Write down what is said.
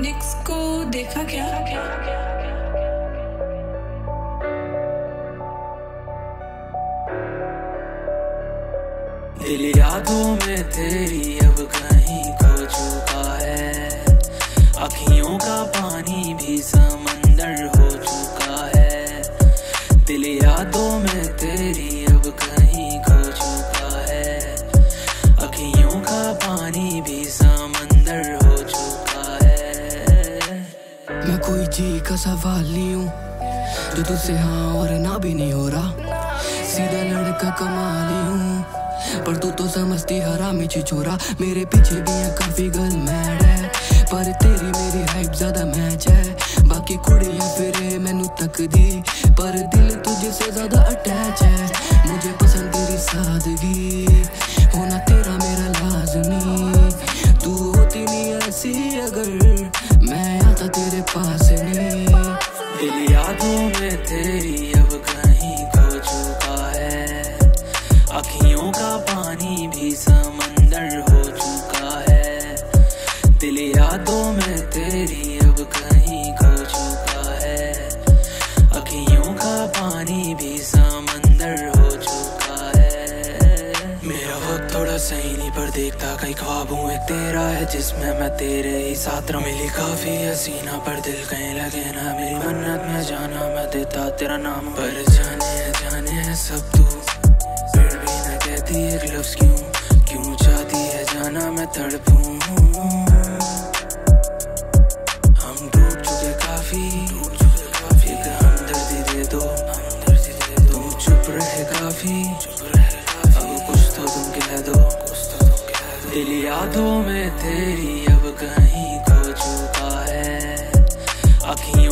निक्स को देखा क्या? दिल यादों में तेरी अब कहीं खो चुका है। अखियों का पानी भी समंदर हो चुका है। दिल यादों में कोई जी का सवाल नहीं हूँ। जो तुझसे हाँ और ना भी नहीं हो रहा। सीधा लड़का कमाली हूँ। पर तू तो समझती हरामी छिछोरा मेरे पीछे भी है काफ़ी गर्ल मैड है। पर तेरी मेरी हाइप ज़्यादा मैच है। बाकी कुड़ियाँ फिरे मैनू तक दी पर दिल तुझसे ज़्यादा अटैच है। मुझे पसंद तेरी सादगी। में तेरी अब सही नहीं पर देखता कई ख्वाब एक तेरा है जिसमें मैं तेरे ही साथ मिली। काफ़ी हसीना पर दिल कहीं लगे ना मेरी मन्नत में जाना मैं देता तेरा नाम। पर जाने है, जाने है सब तू फिर भी न कहती एक लफ्ज क्यों? क्यों चाहती है जाना मैं तड़पूं? हम डूब चुके काफ़ी डूब चुके काफ़ी हमदर्दी दे दो। हमदर्दी दे दो चुप रहे काफ़ी। दिल यादों में तेरी अब कहीं खो चुका है। अखियों